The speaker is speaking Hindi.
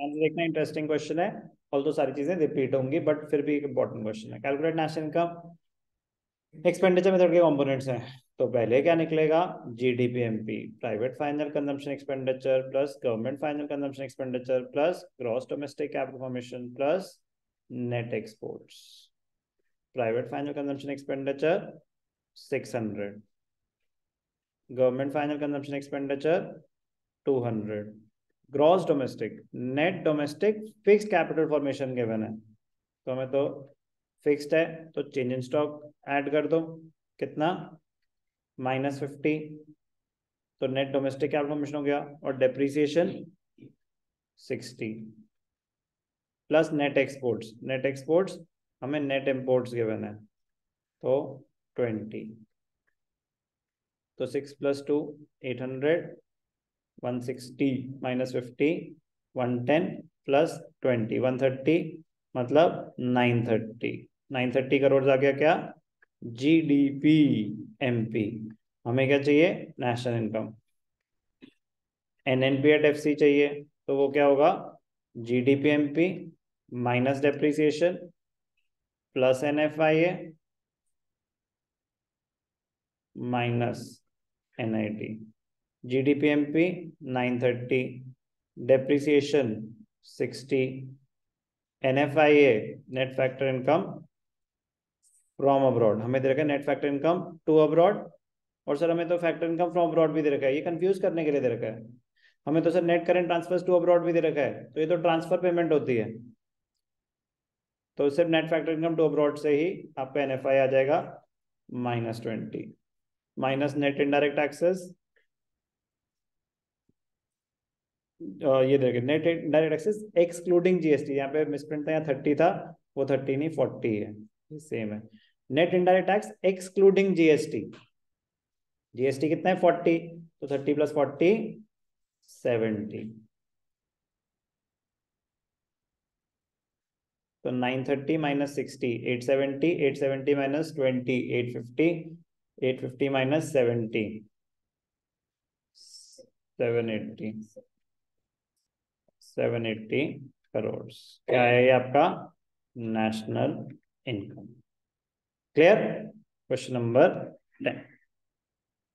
आंसर देखना इंटरेस्टिंग क्वेश्चन है। ऑल तो सारी चीज़ें रिपीट होंगी बट फिर भी एक इंपॉर्टेंट क्वेश्चन है। Calculate national income expenditure method के कंपोनेंट्स हैं। तो पहले क्या निकलेगा? GDPMP private final consumption expenditure plus government final consumption expenditure plus gross domestic capital formation plus net exports private final consumption expenditure 600 government final consumption expenditure 200 gross domestic net domestic fix capital formation given है तो हमें तो फिक्स्ड है तो चेंज इन स्टॉक ऐड कर दो। कितना? Minus fifty. तो नेट डोमेस्टिक कैपिटल फॉर्मेशन हो गया, और depreciation sixty. Plus net exports net exports हमें नेट इंपोर्ट्स गिवन है तो ट्वेंटी तो six plus two eight hundred one sixty minus fifty, one ten plus twenty, one thirty मतलब nine thirty. Nine thirty crore आ गया क्या? G D P M P. हमें क्या चाहिए? National income. N N P at F C चाहिए तो वो क्या होगा? G D P M P minus depreciation plus N F I A minus N I T. G D P M P nine thirty depreciation sixty N F I A net factor income from abroad हमें दे रखा है net factor income to abroad और सर हमें तो फैक्टर इनकम फ्रॉम अब्रॉड भी दे रखा है। ये कंफ्यूज करने के लिए दे रखा है। हमें तो sir net current transfer to abroad भी दे रखा है। तो ये तो ट्रांसफ़र पेमेंट होती है। तो सिर्फ़ net factor income to abroad से ही आपका एन एफ़ आई आ जाएगा minus twenty minus net indirect excess ये देखिए net direct excess excluding GST यहाँ पे मिसप्रिंट था, यहाँ थर्टी था, वो थर्टी नहीं फोर्टी है सेम है। Net indirect tax excluding GST GST कितना है? फोर्टी तो थर्टी प्लस फोर्टी सेवेंटी तो nine thirty minus sixty eight seventy eight seventy minus twenty eight fifty eight fifty minus seventy seven eighty seven eighty crore क्या है ये आपका? National income clear question number ten